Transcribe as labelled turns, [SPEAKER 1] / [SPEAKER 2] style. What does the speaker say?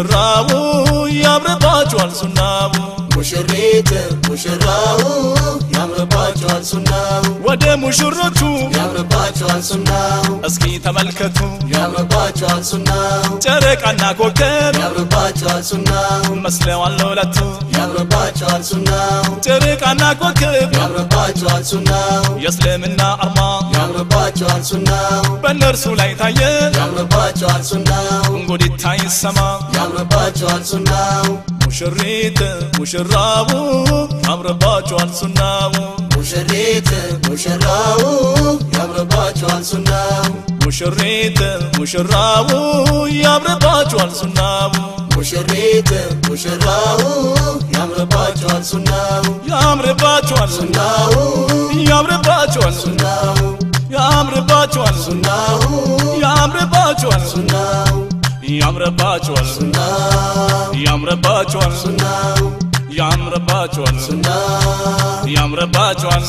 [SPEAKER 1] ሙሽራው ያምርባችኋል ሱናው
[SPEAKER 2] ሙሽሪት ሙሽራው ያምርባቸዋል ሱናው።
[SPEAKER 1] ወደ ሙሽሮቹ
[SPEAKER 2] ያምርባቸዋል ሱናው።
[SPEAKER 1] እስኪ ተመልከቱ።
[SPEAKER 2] ያምርባቸዋል ሱናው።
[SPEAKER 1] ጨረቃና ኮከብ
[SPEAKER 2] ያምርባቸዋል ሱናው።
[SPEAKER 1] መስለዋል ለሁለቱ
[SPEAKER 2] ያምርባቸዋል ሱናው።
[SPEAKER 1] ጨረቃና ኮከብ
[SPEAKER 2] ያምርባቸዋል ሱናው።
[SPEAKER 1] የእስልምና አርማ
[SPEAKER 2] ያምርባቸዋል ሱናው።
[SPEAKER 1] በእነርሱ ላይ ታየ።
[SPEAKER 2] ያምርባቸዋል ሱናው
[SPEAKER 1] እንጉዲታ ይሰማ
[SPEAKER 2] ያምርባቸዋል ሱናው
[SPEAKER 1] ሙሽሪት ሙሽራው ያምርባችኋል ሱናው
[SPEAKER 2] ሙሽሪት ሙሽራው ያምርባቸዋል ሱናው
[SPEAKER 1] ሙሽሪት ሙሽራው ያምርባችኋል ሱናው
[SPEAKER 2] ሙሽሪት ሙሽራው ያምርባቸዋል ሱናው
[SPEAKER 1] ያምርባችኋል
[SPEAKER 2] ሱናው
[SPEAKER 1] ያምርባችኋል
[SPEAKER 2] ሱናው
[SPEAKER 1] ያምርባችኋል
[SPEAKER 2] ሱናው
[SPEAKER 1] ያምርባችኋል
[SPEAKER 2] ሱናው
[SPEAKER 1] ያምረባቸዋል
[SPEAKER 2] ያምረባቸዋል
[SPEAKER 1] ያምረባቸዋል
[SPEAKER 2] ያምረባቸዋል